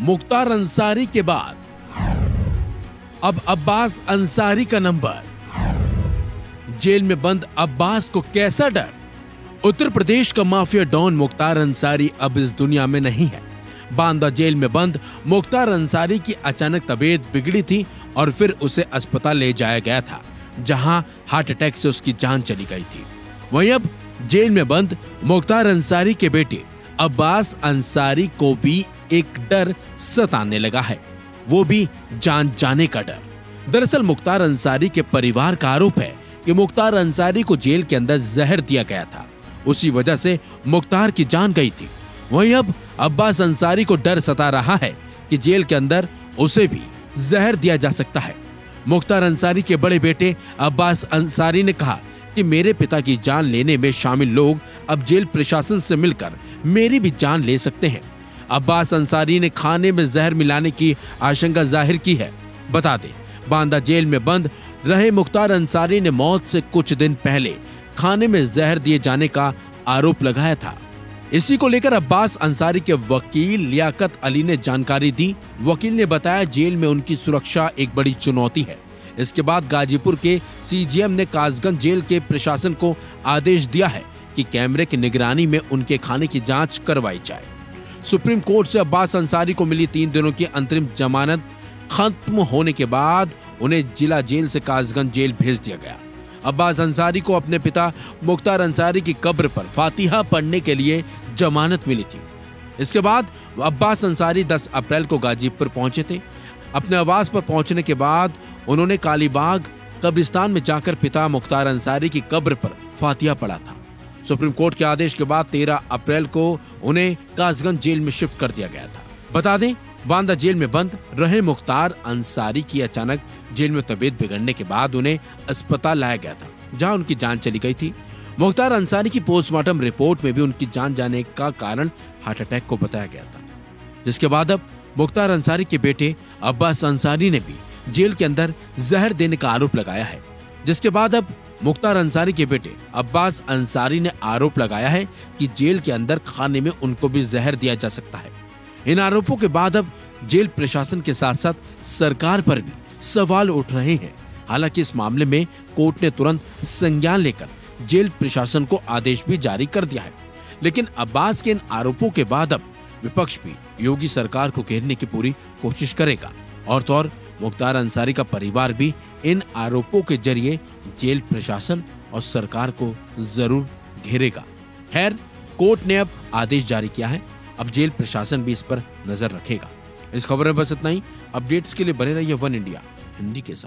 मुख्तार अंसारी के बाद। अब अब्बास अंसारी का नंबर। जेल में बंद अब्बास को कैसा डर? उत्तर प्रदेश का माफिया डॉन मुख्तार अंसारी अब इस दुनिया में नहीं है। बांदा जेल में बंद मुख्तार अंसारी की अचानक तबीयत बिगड़ी थी और फिर उसे अस्पताल ले जाया गया था, जहाँ हार्ट अटैक से उसकी जान चली गई थी। वहीं अब जेल में बंद मुख्तार अंसारी के बेटे अब्बास अंसारी को भी एक डर सताने लगा है। वो भी जान जाने का डर। दरअसल मुख्तार अंसारी के परिवार का आरोप है कि मुख्तार अंसारी को जेल के अंदर जहर दिया गया था। उसी वजह से मुख्तार की जान गई थी। वहीं अब अब्बास अंसारी को डर सता रहा है कि जेल के अंदर उसे भी जहर दिया जा सकता है। मुख्तार अंसारी के बड़े बेटे अब्बास अंसारी ने कहा कि मेरे पिता की जान लेने में शामिल लोग अब जेल प्रशासन से मिलकर मेरी भी जान ले सकते हैं। अब्बास अंसारी ने खाने में जहर मिलाने की आशंका ज़ाहिर की है। बता दें, बांदा जेल में बंद रहे मुख्तार अंसारी ने मौत से कुछ दिन पहले खाने में जहर दिए जाने का आरोप लगाया था। इसी को लेकर अब्बास अंसारी के वकील लियाकत अली ने जानकारी दी। वकील ने बताया, जेल में उनकी सुरक्षा एक बड़ी चुनौती है। इसके बाद गाजीपुर के सीजीएम ने कासगंज जेल के प्रशासन को आदेश दिया है कि कैमरे की निगरानी में उनके खाने की जाँच करवाई जाए। सुप्रीम कोर्ट से अब्बास अंसारी को मिली तीन दिनों की अंतरिम जमानत खत्म होने के बाद उन्हें जिला जेल से कासगंज जेल भेज दिया गया। अब्बास अंसारी को अपने पिता मुख्तार अंसारी की कब्र पर फातिहा पढ़ने के लिए जमानत मिली थी। इसके बाद अब्बास अंसारी 10 अप्रैल को गाजीपुर पहुँचे थे। अपने आवास पर पहुँचने के बाद उन्होंने कालीबाग कब्रिस्तान में जाकर पिता मुख्तार अंसारी की कब्र पर फातिहा पढ़ा था। सुप्रीम कोर्ट के आदेश के बाद 13 अप्रैल को उन्हें कासगंज जेल में शिफ्ट कर दिया गया था। बता दें, बांदा जेल में बंद रहे मुख्तार अंसारी की अचानक जेल में तबीयत बिगड़ने के बाद उन्हें अस्पताल लाया गया था, जहाँ उनकी जान चली गई थी। मुख्तार अंसारी की पोस्टमार्टम रिपोर्ट में भी उनकी जान जाने का कारण हार्ट अटैक को बताया गया था, जिसके बाद अब मुख्तार अंसारी के बेटे अब्बास अंसारी ने भी जेल के अंदर जहर देने का आरोप लगाया है, जिसके बाद अब मुख्तार अंसारी के बेटे अब्बास अंसारी ने आरोप लगाया है कि जेल के अंदर खाने में उनको भी जहर दिया जा सकता है। इन आरोपों के बाद अब जेल प्रशासन के साथ साथ सरकार पर भी सवाल उठ रहे हैं। हालाँकि इस मामले में कोर्ट ने तुरंत संज्ञान लेकर जेल प्रशासन को आदेश भी जारी कर दिया है। लेकिन अब्बास के इन आरोपों के बाद अब विपक्ष भी योगी सरकार को घेरने की पूरी कोशिश करेगा। और तो और मुख्तार अंसारी का परिवार भी इन आरोपों के ज़रिए जेल प्रशासन और सरकार को ज़रूर घेरेगा। खैर, कोर्ट ने अब आदेश जारी किया है। अब जेल प्रशासन भी इस पर नज़र रखेगा। इस खबर में बस इतना ही। अपडेट्स के लिए बने रहिए वन इंडिया, हिंदी के साथ।